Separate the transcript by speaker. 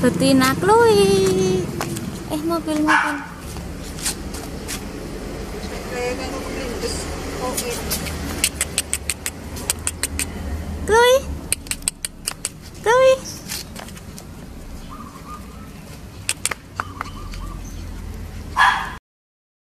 Speaker 1: betina Chloe. Eh mobil mobil